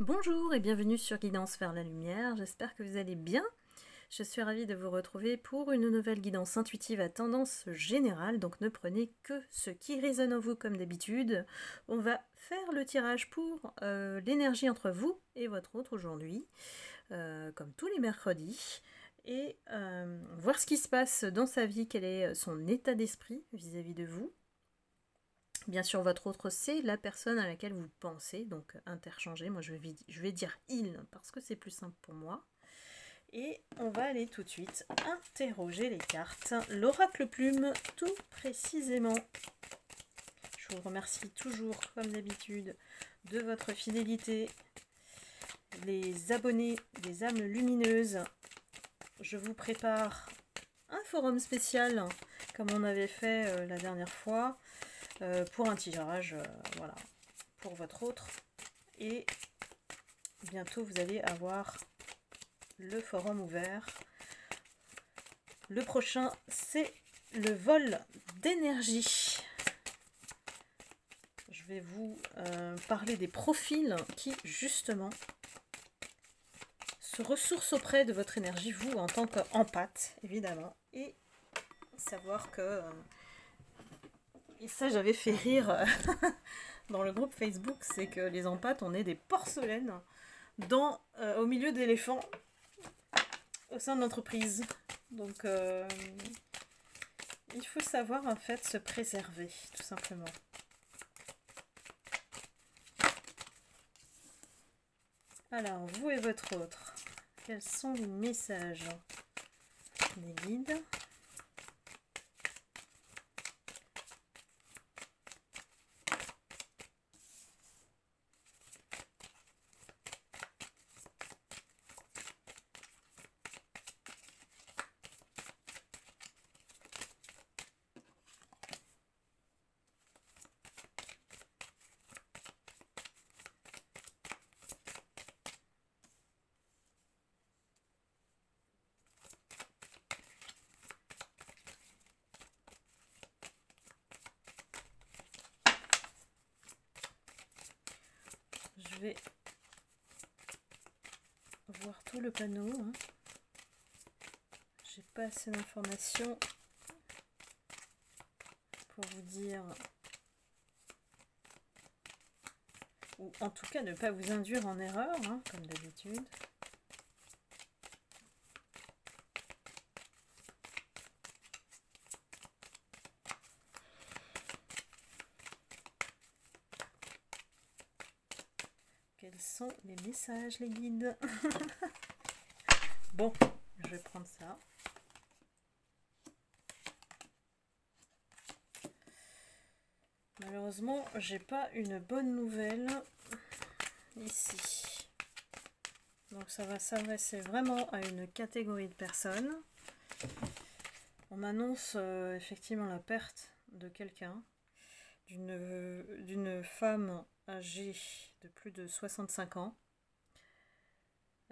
Bonjour et bienvenue sur Guidance vers la lumière, j'espère que vous allez bien. Je suis ravie de vous retrouver pour une nouvelle guidance intuitive à tendance générale, donc ne prenez que ce qui résonne en vous comme d'habitude. On va faire le tirage pour euh, l'énergie entre vous et votre autre aujourd'hui, euh, comme tous les mercredis, et euh, voir ce qui se passe dans sa vie, quel est son état d'esprit vis-à-vis de vous. Bien sûr, votre autre, c'est la personne à laquelle vous pensez, donc interchanger. Moi, je vais, je vais dire il parce que c'est plus simple pour moi. Et on va aller tout de suite interroger les cartes. L'oracle plume, tout précisément. Je vous remercie toujours, comme d'habitude, de votre fidélité. Les abonnés des âmes lumineuses, je vous prépare un forum spécial, comme on avait fait euh, la dernière fois. Euh, pour un tirage, euh, voilà, pour votre autre. Et bientôt, vous allez avoir le forum ouvert. Le prochain, c'est le vol d'énergie. Je vais vous euh, parler des profils qui, justement, se ressourcent auprès de votre énergie, vous, en tant qu'empathe, évidemment. Et savoir que et ça, j'avais fait rire euh, dans le groupe Facebook, c'est que les empâtes, on est des porcelaines dans, euh, au milieu d'éléphants au sein de l'entreprise. Donc, euh, il faut savoir en fait se préserver, tout simplement. Alors, vous et votre autre, quels sont les messages des guides? Vais voir tout le panneau. Hein. J'ai pas assez d'informations pour vous dire ou en tout cas ne pas vous induire en erreur, hein, comme d'habitude. Les messages, les guides. bon, je vais prendre ça. Malheureusement, j'ai pas une bonne nouvelle ici. Donc ça va s'adresser vraiment à une catégorie de personnes. On m'annonce euh, effectivement la perte de quelqu'un, d'une femme âgée de plus de 65 ans.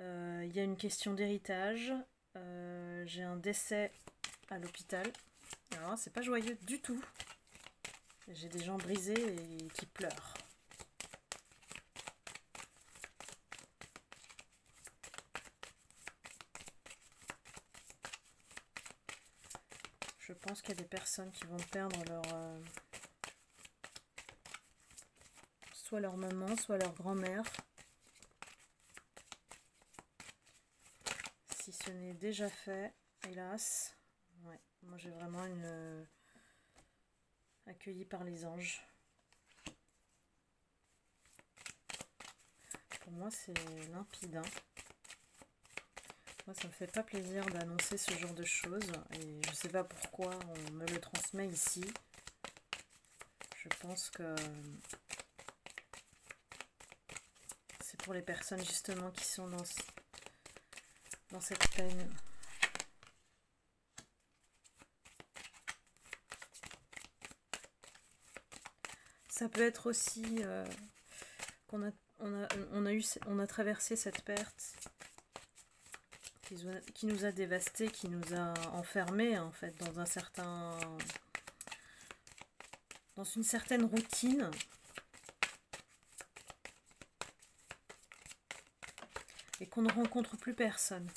Euh, il y a une question d'héritage. Euh, j'ai un décès à l'hôpital. Alors, c'est pas joyeux du tout. J'ai des gens brisés et qui pleurent. Je pense qu'il y a des personnes qui vont perdre leur, euh, soit leur maman, soit leur grand-mère. Si ce n'est déjà fait, hélas. Moi j'ai vraiment une euh, accueillie par les anges. Pour moi c'est limpide. Hein. Moi ça me fait pas plaisir d'annoncer ce genre de choses et je sais pas pourquoi on me le transmet ici. Je pense que les personnes justement qui sont dans, dans cette peine. Ça peut être aussi euh, qu'on a, on a, on a, eu, on a traversé cette perte qui, qui nous a dévasté, qui nous a enfermés en fait dans un certain dans une certaine routine et qu'on ne rencontre plus personne.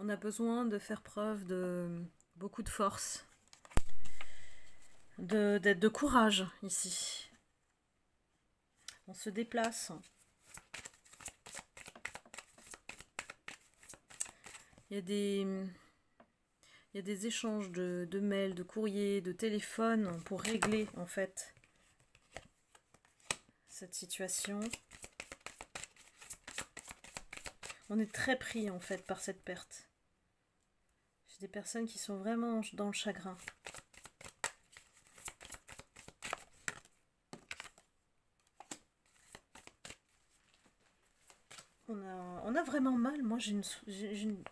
On a besoin de faire preuve de beaucoup de force, de, de courage ici. On se déplace. Il y a des, échanges de, de mails, de courriers, de téléphones pour régler en fait cette situation. On est très pris en fait par cette perte. J'ai des personnes qui sont vraiment dans le chagrin. On a, vraiment mal. Moi, j'ai une...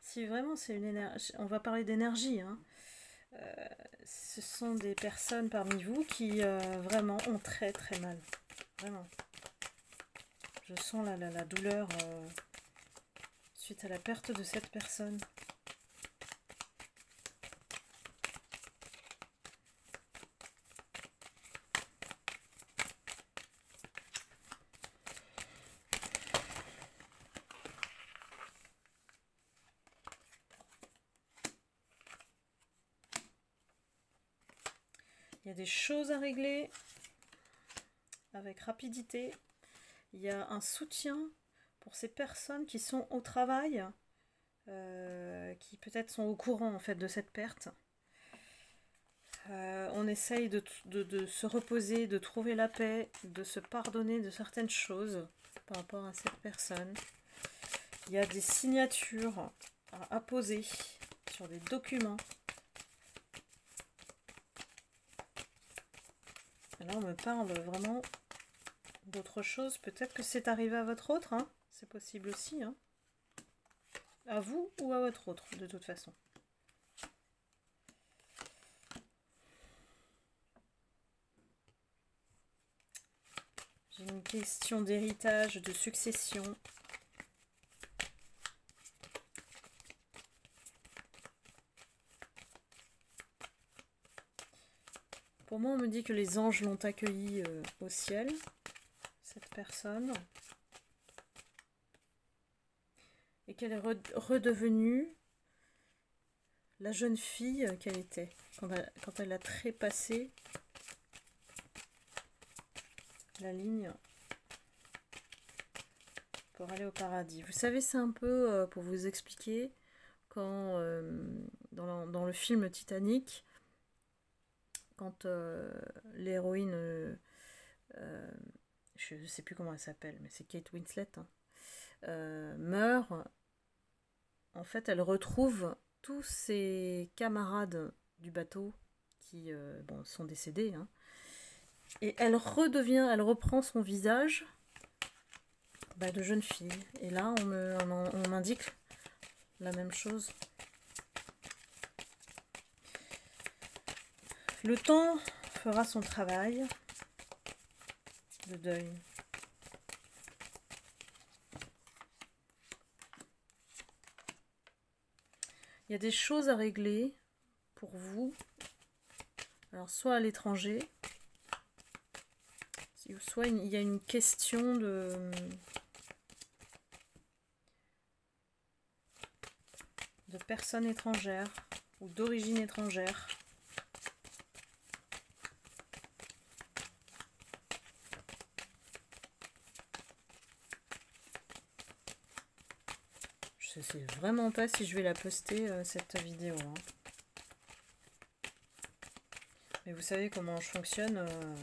si vraiment c'est une énergie... On va parler d'énergie. Hein. Euh, ce sont des personnes parmi vous qui euh, vraiment ont très très mal. Vraiment. Je sens la, la, douleur euh, suite à la perte de cette personne. Il y a des choses à régler avec rapidité. Il y a un soutien pour ces personnes qui sont au travail, euh, qui peut-être sont au courant en fait de cette perte. Euh, on essaye de, de, se reposer, de trouver la paix, de se pardonner de certaines choses par rapport à cette personne. Il y a des signatures à apposer sur des documents Là, on me parle vraiment d'autre chose. Peut-être que c'est arrivé à votre autre. Hein. c'est possible aussi. Hein. À vous ou à votre autre, de toute façon. J'ai une question d'héritage, de succession. Pour moi, on me dit que les anges l'ont accueilli euh, au ciel, cette personne. Et qu'elle est redevenue la jeune fille qu'elle était quand elle, a trépassé la ligne pour aller au paradis. Vous savez, c'est un peu euh, pour vous expliquer quand euh, dans, le film Titanic, quand euh, l'héroïne, euh, euh, je ne sais plus comment elle s'appelle, mais c'est Kate Winslet, hein, meurt, en fait, elle retrouve tous ses camarades du bateau qui sont décédés, hein, et elle redevient, elle reprend son visage bah, de jeune fille. Et là, on m'indique la même chose. Le temps fera son travail de deuil. Il y a des choses à régler pour vous. Alors, soit à l'étranger, soit il y a une question de, de personnes étrangères ou d'origine étrangère. Je sais vraiment pas si je vais la poster euh, cette vidéo. Hein. Mais vous savez comment je fonctionne. Euh,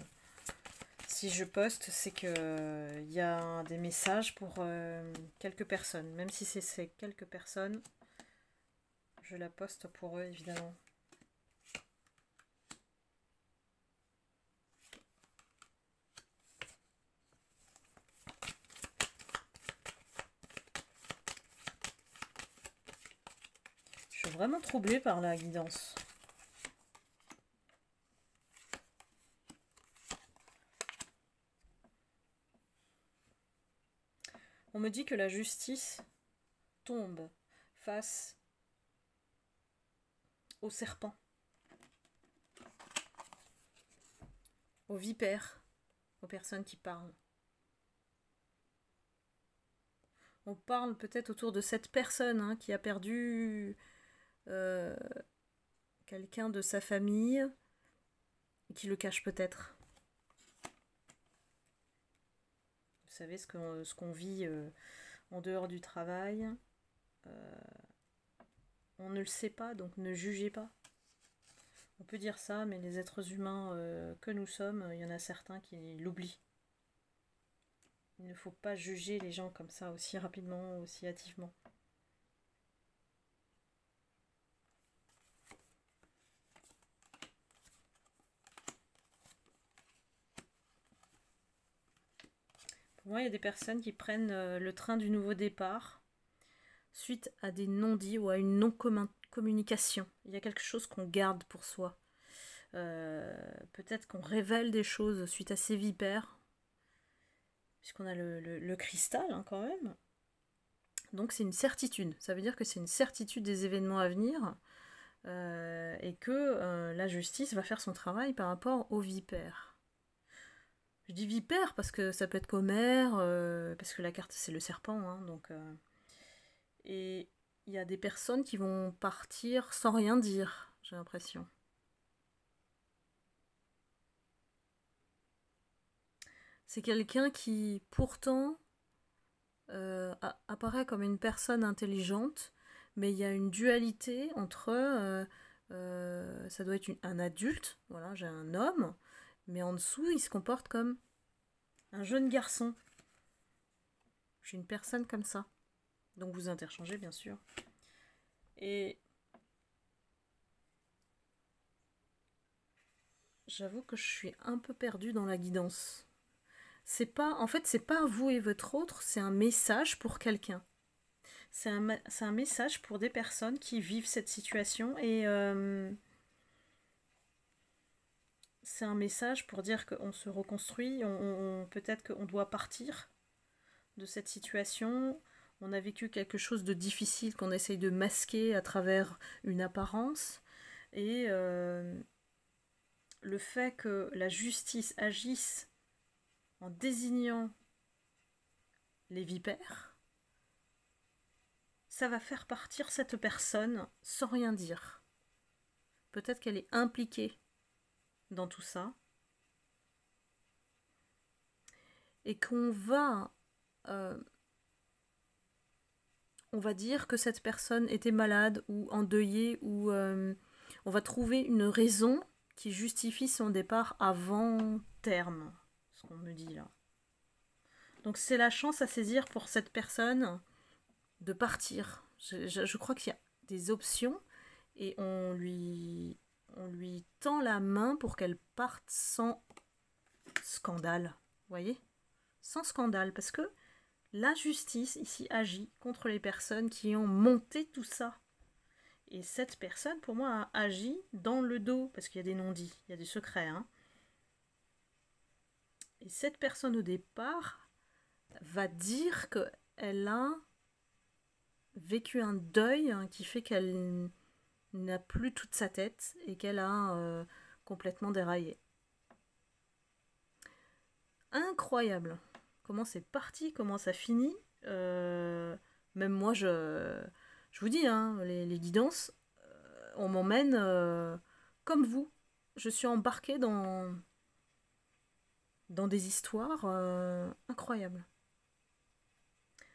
si je poste, c'est que il euh, y a des messages pour quelques personnes. Même si c'est ces quelques personnes, je la poste pour eux évidemment. Je suis vraiment troublée par la guidance. On me dit que la justice tombe face au serpent, aux vipères, aux personnes qui parlent. On parle peut-être autour de cette personne hein, qui a perdu euh, quelqu'un de sa famille qui le cache peut-être. Vous savez ce qu'on vit euh, en dehors du travail. Euh, on ne le sait pas, donc ne jugez pas. On peut dire ça, mais les êtres humains que nous sommes, il y en a certains qui l'oublient. Il ne faut pas juger les gens comme ça aussi rapidement, aussi hâtivement. Il y a des personnes qui prennent euh, le train du nouveau départ suite à des non-dits ou à une non-communication. Il y a quelque chose qu'on garde pour soi. Euh, peut-être qu'on révèle des choses suite à ces vipères, puisqu'on a le, cristal hein, quand même. Donc c'est une certitude. Ça veut dire que c'est une certitude des événements à venir euh, et que la justice va faire son travail par rapport aux vipères. Je dis vipère parce que ça peut être commère, euh, parce que la carte c'est le serpent, hein, donc. Euh, et il y a des personnes qui vont partir sans rien dire, j'ai l'impression. C'est quelqu'un qui pourtant euh, apparaît comme une personne intelligente, mais il y a une dualité entre ça doit être un adulte, voilà, j'ai un homme, mais en dessous, il se comporte comme un jeune garçon. J'ai une personne comme ça. Donc vous interchangez, bien sûr. Et j'avoue que je suis un peu perdue dans la guidance. C'est pas, en fait, c'est pas vous et votre autre, c'est un message pour quelqu'un. C'est un, message pour des personnes qui vivent cette situation et euh, c'est un message pour dire qu'on se reconstruit, on, peut-être qu'on doit partir de cette situation. On a vécu quelque chose de difficile qu'on essaye de masquer à travers une apparence. Et euh, le fait que la justice agisse en désignant les vipères, ça va faire partir cette personne sans rien dire. Peut-être qu'elle est impliquée dans tout ça. Et qu'on va... Euh, on va dire que cette personne était malade ou endeuillée ou euh, on va trouver une raison qui justifie son départ avant terme, ce qu'on me dit là. Donc c'est la chance à saisir pour cette personne de partir. je crois qu'il y a des options et on lui on lui tend la main pour qu'elle parte sans scandale. Voyez? Sans scandale, parce que la justice ici agit contre les personnes qui ont monté tout ça. Et cette personne, pour moi, a agi dans le dos, parce qu'il y a des non-dits, il y a des secrets. Hein. Et cette personne, au départ, va dire qu'elle a vécu un deuil hein, qui fait qu'elle n'a plus toute sa tête et qu'elle a euh, complètement déraillé. Incroyable. Comment c'est parti, comment ça finit. Euh, même moi, je, je vous dis, hein, les, guidances, euh, on m'emmène comme vous. Je suis embarquée dans, dans des histoires incroyables.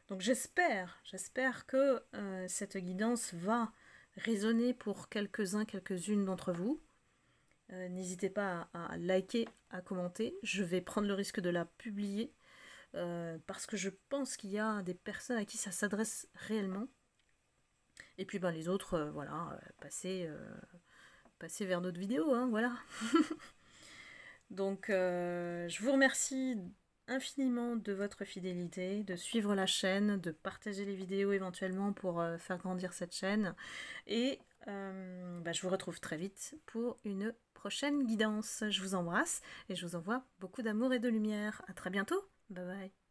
Donc j'espère, j'espère que cette guidance va résonner pour quelques-uns, quelques-unes d'entre vous. Euh, n'hésitez pas à, liker, à commenter. Je vais prendre le risque de la publier euh, parce que je pense qu'il y a des personnes à qui ça s'adresse réellement. Et puis ben, les autres, euh, voilà, passez, vers d'autres vidéos, hein, voilà. Donc je vous remercie infiniment de votre fidélité, de suivre la chaîne, de partager les vidéos éventuellement pour euh, faire grandir cette chaîne. Et euh, bah, je vous retrouve très vite pour une prochaine guidance. Je vous embrasse et je vous envoie beaucoup d'amour et de lumière. A très bientôt. Bye bye.